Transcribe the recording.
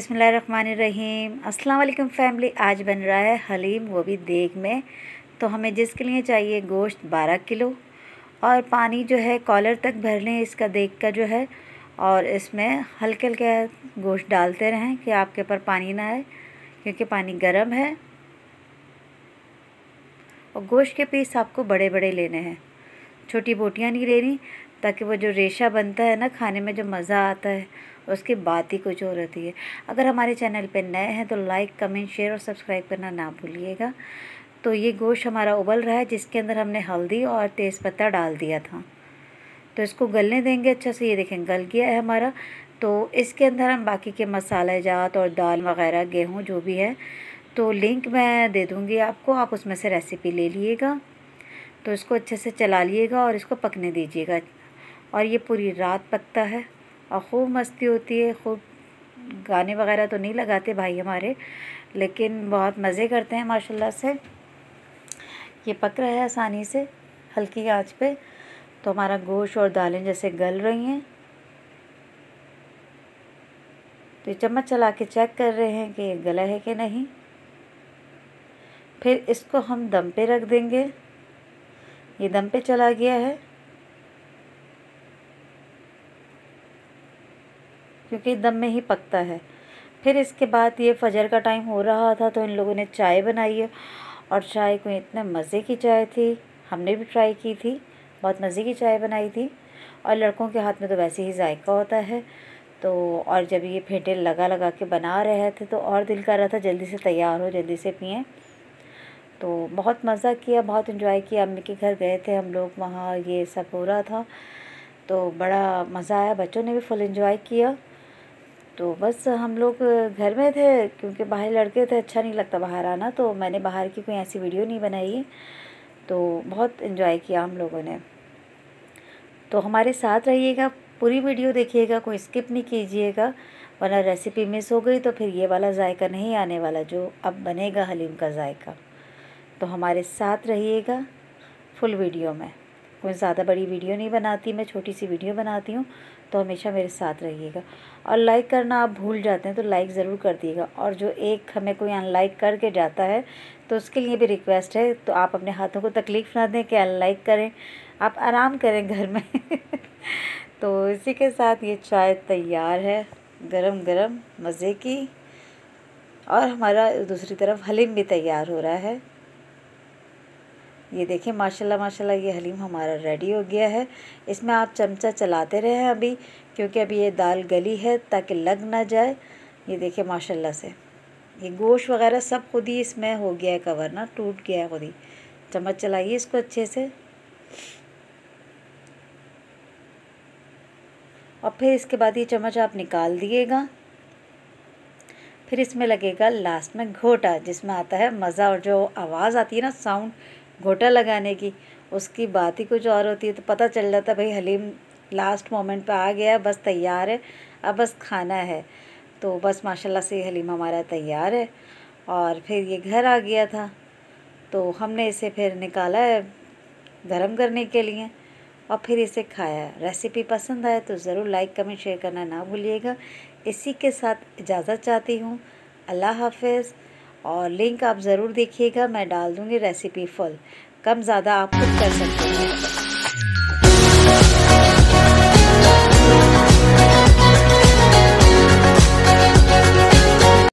बिसमीम अस्सलाम फैमिली, आज बन रहा है हलीम, वो भी देग में। तो हमें जिसके लिए चाहिए गोश्त 12 किलो, और पानी जो है कॉलर तक भर लें इसका देग का जो है, और इसमें हल्के हल्के गोश्त डालते रहें कि आपके ऊपर पानी ना आए, क्योंकि पानी गर्म है। और गोश्त के पीस आपको बड़े बड़े लेने हैं। छोटी बोटियाँ नहीं लेनी ताकि वो जो रेशा बनता है ना खाने में, जो मज़ा आता है, उसकी बात ही कुछ और होती है। अगर हमारे चैनल पर नए हैं तो लाइक, कमेंट, शेयर और सब्सक्राइब करना ना भूलिएगा। तो ये गोश्त हमारा उबल रहा है, जिसके अंदर हमने हल्दी और तेज़पत्ता डाल दिया था। तो इसको गलने देंगे अच्छा से, ये देखें, गल गया है हमारा। तो इसके अंदर हम बाकी के मसाले, जात और दाल वगैरह, गेहूँ, जो भी है तो लिंक मैं दे दूँगी आपको, आप उसमें से रेसिपी ले लीजिएगा तो इसको अच्छे से चला लिएगा और इसको पकने दीजिएगा। और ये पूरी रात पकता है और खूब मस्ती होती है, खूब गाने वगैरह तो नहीं लगाते भाई हमारे, लेकिन बहुत मज़े करते हैं माशाल्लाह से। ये पक रहा है आसानी से, हल्की आँच पे। तो हमारा गोश्त और दालें जैसे गल रही हैं। तो ये चम्मच चला के चेक कर रहे हैं कि ये गला है कि नहीं। फिर इसको हम दम पे रख देंगे। ये दम पे चला गया है। क्योंकि दम में ही पकता है। फिर इसके बाद ये फजर का टाइम हो रहा था तो इन लोगों ने चाय बनाई है और चाय को इतने मज़े की चाय थी। हमने भी ट्राई की थी, बहुत मज़े की चाय बनाई थी और लड़कों के हाथ में तो वैसे ही जायका होता है। तो और जब ये फेंटे लगा लगा के बना रहे थे तो और दिल कर रहा था, जल्दी से तैयार हो, जल्दी से पिए। तो बहुत मज़ा किया, बहुत इन्जॉय किया। अम्मी के घर गए थे हम लोग, वहाँ ये सब हो रहा था। तो बड़ा मज़ा आया, बच्चों ने भी फुल इन्जॉय किया। तो बस हम लोग घर में थे, क्योंकि बाहर लड़के थे अच्छा नहीं लगता बाहर आना तो मैंने बाहर की कोई ऐसी वीडियो नहीं बनाई। तो बहुत इन्जॉय किया हम लोगों ने। तो हमारे साथ रहिएगा, पूरी वीडियो देखिएगा, कोई स्किप नहीं कीजिएगा, वरना रेसिपी मिस हो गई तो फिर ये वाला जायका नहीं आने वाला, जो अब बनेगा हलीम का जायका। तो हमारे साथ रहिएगा फुल वीडियो में। कोई ज़्यादा बड़ी वीडियो नहीं बनाती, मैं छोटी सी वीडियो बनाती हूँ तो हमेशा मेरे साथ रहिएगा। और लाइक करना आप भूल जाते हैं तो लाइक ज़रूर कर दिएगा। और जो एक हमें कोई अनलाइक करके जाता है तो उसके लिए भी रिक्वेस्ट है तो आप अपने हाथों को तकलीफ़ ना दें कि अनलाइक करें। आप आराम करें घर में। तो इसी के साथ ये चाय तैयार है, गरम गरम मज़े की। और हमारा दूसरी तरफ़ हलीम भी तैयार हो रहा है। ये देखिए, माशाल्लाह माशाल्लाह, ये हलीम हमारा रेडी हो गया है। इसमें आप चमचा चलाते रहे अभी, क्योंकि अभी ये दाल गली है ताकि लग ना जाए। ये देखिए, माशाल्लाह से। ये गोश्त वगैरह सब खुद ही इसमें हो गया है कवर ना, टूट गया है खुद ही। चम्मच चलाइए इसको अच्छे से। और फिर इसके बाद ये चम्मच आप निकाल दिएगा। फिर इसमें लगेगा लास्ट में घोटा, जिसमें आता है मज़ा और जो आवाज़ आती है ना साउंड घोटा लगाने की, उसकी बात ही कुछ और होती है। तो पता चल जाता भाई हलीम लास्ट मोमेंट पे आ गया, बस तैयार है, अब बस खाना है। तो बस माशाल्लाह से हलीम हमारा तैयार है और फिर ये घर आ गया था। तो हमने इसे फिर निकाला है गर्म करने के लिए और फिर इसे खाया। रेसिपी पसंद आए तो ज़रूर लाइक कमेंट शेयर करना ना भूलिएगा। इसी के साथ इजाज़त चाहती हूँ। अल्लाह हाफिज़। और लिंक आप ज़रूर देखिएगा, मैं डाल दूँगी रेसिपी फुल कम ज़्यादा आप खुद कर सकते हैं।